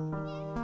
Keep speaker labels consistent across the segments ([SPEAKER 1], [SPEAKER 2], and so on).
[SPEAKER 1] Música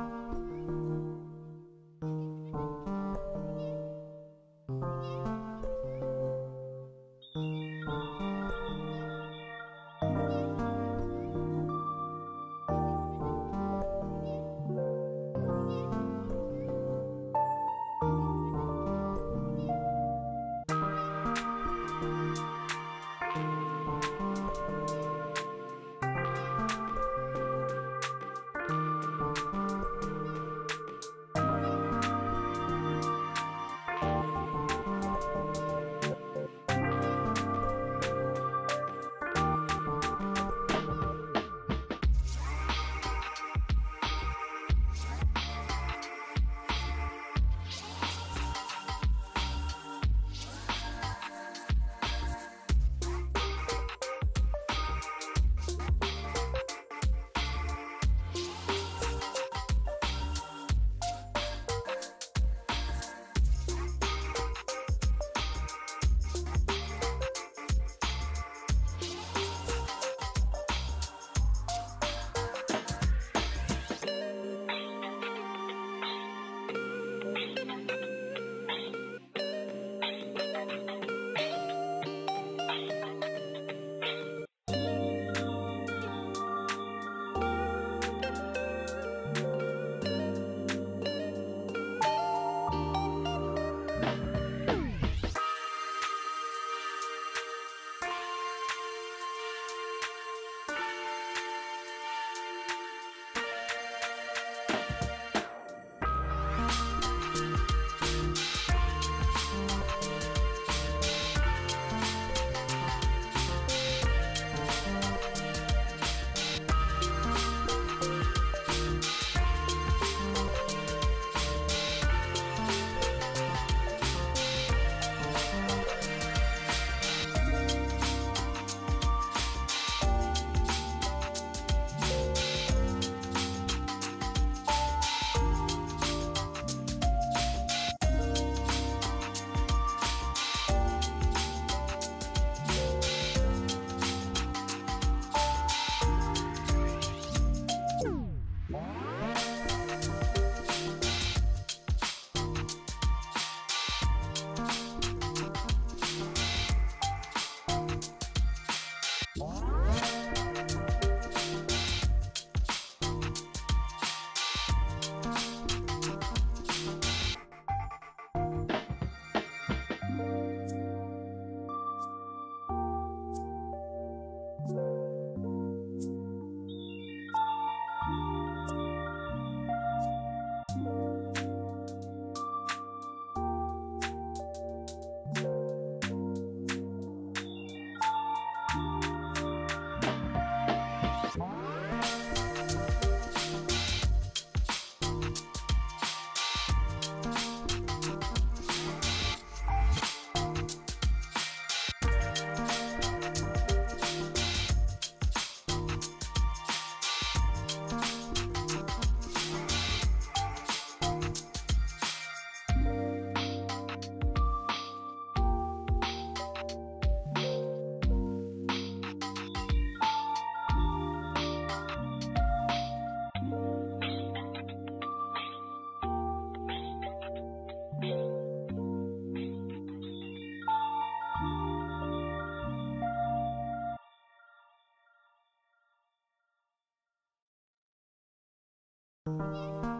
[SPEAKER 1] Música